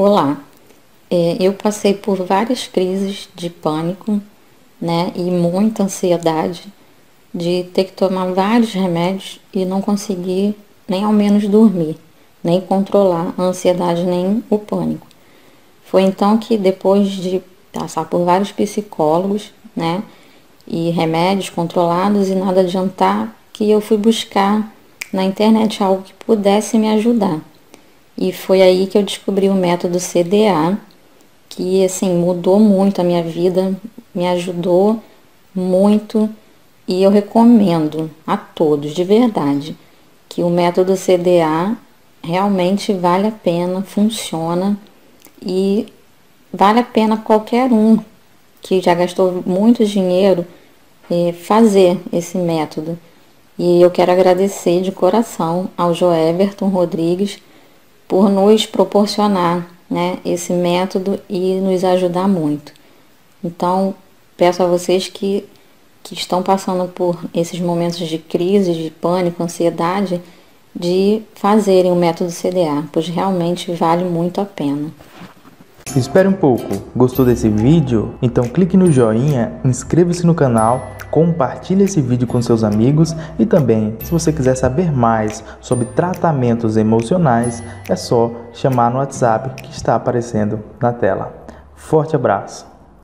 Olá, é, eu passei por várias crises de pânico, né, e muita ansiedade de ter que tomar vários remédios e não conseguir nem ao menos dormir, nem controlar a ansiedade nem o pânico. Foi então que depois de passar por vários psicólogos, né, e remédios controlados e nada adiantar, que eu fui buscar na internet algo que pudesse me ajudar. E foi aí que eu descobri o método CDA, que assim mudou muito a minha vida, me ajudou muito e eu recomendo a todos de verdade que o método CDA realmente vale a pena, funciona e vale a pena qualquer um que já gastou muito dinheiro eh, fazer esse método. E eu quero agradecer de coração ao Joeverton Rodrigues por nos proporcionar né, esse método e nos ajudar muito. Então, peço a vocês que, que estão passando por esses momentos de crise, de pânico, ansiedade, de fazerem o método CDA, pois realmente vale muito a pena. Espere um pouco, gostou desse vídeo? Então clique no joinha, inscreva-se no canal, compartilhe esse vídeo com seus amigos e também, se você quiser saber mais sobre tratamentos emocionais, é só chamar no WhatsApp que está aparecendo na tela. Forte abraço!